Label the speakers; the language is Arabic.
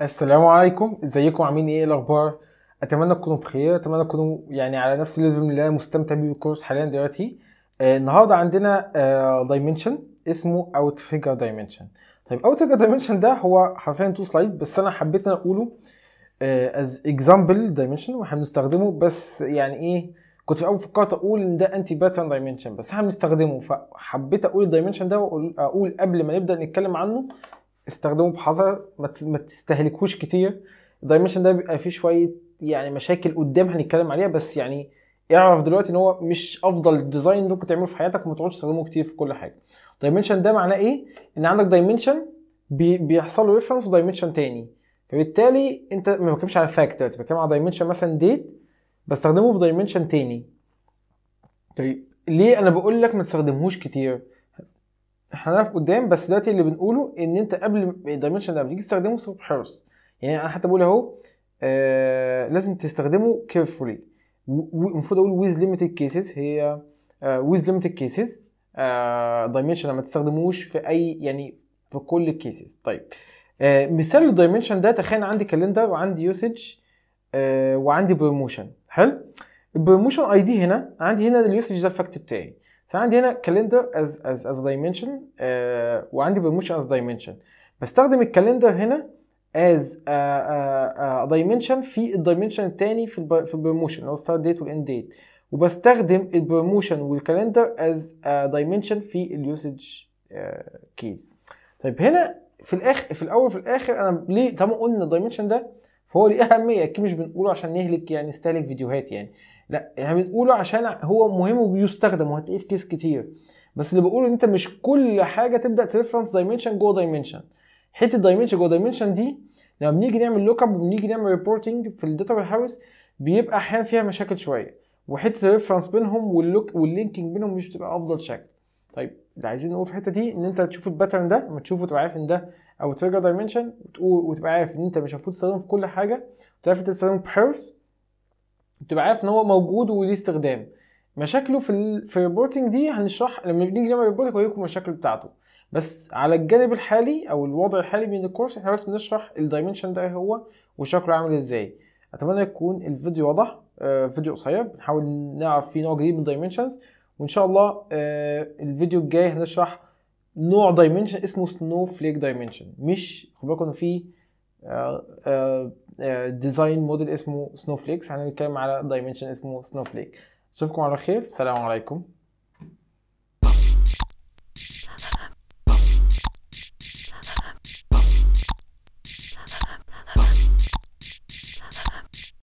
Speaker 1: السلام عليكم. إزيكم؟ عاملين إيه؟, إيه؟ الأخبار؟ أتمنى تكونوا بخير. أتمنى تكونوا يعني على نفس ال level اللي أنا مستمتع بيه بال course حاليا دلوقتي. آه النهارده عندنا آه dimension اسمه outrigger dimension طيب outrigger dimension ده هو حرفيا two slides بس أنا حبيت أنا أقوله as example dimension وإحنا بنستخدمه بس يعني إيه؟ كنت في الأول فكرت أقول إن ده anti-pattern dimension بس إحنا بنستخدمه فحبيت أقول ال dimension ده واقول قبل ما نبدأ نتكلم عنه استخدمه بحذر ما تستهلكوش كتير. ال dimension ده بيبقى فيه شوية يعني مشاكل قدام هنتكلم عليها بس يعني اعرف دلوقتي إن هو مش أفضل design ممكن تعمله في حياتك وما تقعدش تستخدمه كتير في كل حاجة. dimension ده معناه إيه؟ إن عندك dimension بي بيحصل له reference و dimension تاني. فبالتالي أنت ما بتكلمش على fact دلوقتي بتكلم على dimension مثلا date بستخدمه في dimension تاني. طيب ليه أنا بقول لك ما تستخدمهوش كتير؟ هنعرف قدام بس دلوقتي اللي بنقوله إن أنت قبل ال dimension ده لما تيجي تستخدمه استخدمه بحرص يعني أنا حتى بقول أهو آه لازم تستخدمه carefully. المفروض أقول with limited cases هي limited cases آه dimension لما تستخدموش في أي يعني في كل ال cases طيب آه مثال لل dimension ده تخيل عندي calendar وعندي usage آه وعندي promotion حلو؟ ال promotion ID هنا عندي هنا ال usage ده ال fact بتاعي. فعندي هنا calendar as as as dimension وعندي promotion as dimension بستخدم ال calendar هنا as dimension في ال dimension الثاني في في ال promotion اللي هو start date وال end date وبستخدم ال promotion وال calendar as dimension في ال usage case طيب هنا في الآخر في الأول وفي الآخر أنا ليه طالما قلنا ال dimension ده فهو ليه أهمية؟ أكيد مش بنقوله عشان نهلك يعني نستهلك فيديوهات يعني. لا يعني بنقوله عشان هو مهم وبيستخدم وهتلاقيه في case كتير. بس اللي بقوله إن أنت مش كل حاجة تبدأ ت reference dimension جوه dimension حتة dimension جوه dimension دي لما بنيجي نعمل lookup وبنيجي نعمل reporting في ال data warehouse بيبقى أحيانا فيها مشاكل شوية. وحتة ال reference بينهم وال look وال linking بينهم مش بتبقى أفضل شكل طيب اللي عايزين نقول في الحتة دي إن أنت تشوف ال pattern ده لما تشوفه تبقى عارف إن ده outrigger dimension وتقول وتبقى عارف إن أنت مش المفروض تستخدمه في كل حاجة وتعرف أنت تستخدمه بحرص تبقى عارف إن هو موجود وليه استخدام. مشاكله في ال في ال reporting دي هنشرح لما نيجي نعمل reporting هوريكم المشاكل بتاعته. بس على الجانب الحالي أو الوضع الحالي من ال course إحنا بس بنشرح ال dimension ده إيه هو وشكله عامل إزاي. أتمنى يكون الفيديو واضح آه فيديو قصير بنحاول نعرف فيه نوع جديد من ال dimensions وإن شاء الله آه الفيديو الجاي هنشرح نوع dimension اسمه snowflake dimension مش خد بالكم إن في design model اسمه snowflakes هنتكلم على dimension اسمه snowflake أشوفكم على خير. السلام عليكم.